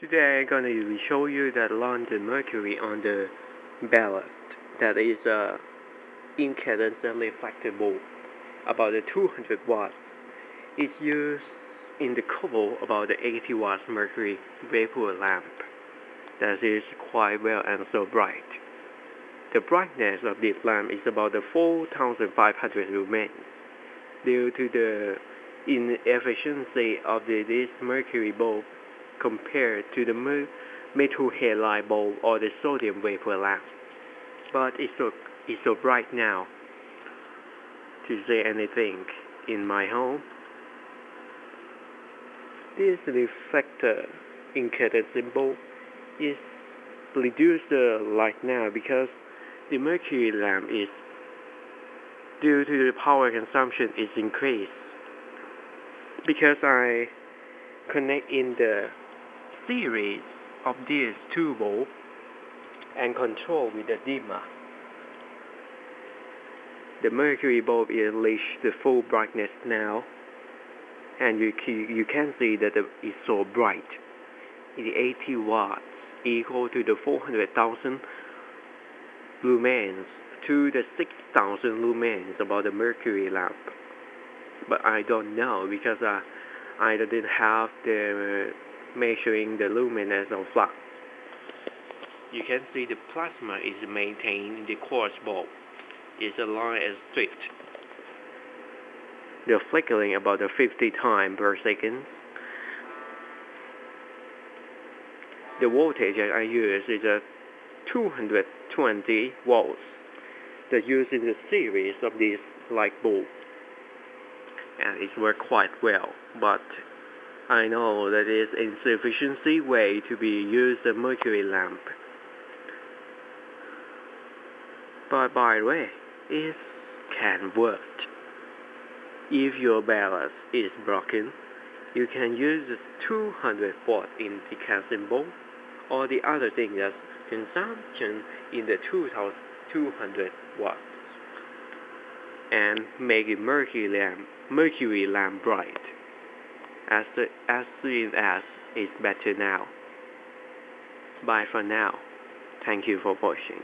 Today I'm gonna show you the London Mercury on the ballast. That is uh, a incandescent reflector bulb, about 200 watts. It's used in the cover about the 80 watts mercury vapor lamp. That is quite well and so bright. The brightness of this lamp is about 4,500 lumens. Due to the inefficiency of the, this mercury bulb compared to the metal halide bulb or the sodium vapor lamp. But it's so, it's so bright now to say anything in my home. This reflector incandescent bulb is reduced uh, the light now because the mercury lamp is due to the power consumption is increased because I connect in the series of these two bulbs and control with the dimmer. The mercury bulb is reached the full brightness now and you, you can see that it's so bright. The 80 watts equal to the 400,000 lumens to the 6,000 lumens about the mercury lamp. But I don't know because uh, I didn't have the measuring the luminance of flux. You can see the plasma is maintained in the quartz bulb. It's aligned as strict. The flickering about 50 times per second. The voltage I use is a 220 volts used in the series of these light bulb and it worked quite well but I know that is insufficiency way to be used the mercury lamp. But by the way it can work. If your ballast is broken you can use the 200 watt incandescent bulb or the other thing that's consumption in the 2200 watts. And make it mercury lamp, mercury lamp bright as, soon as it's better now. Bye for now. Thank you for watching.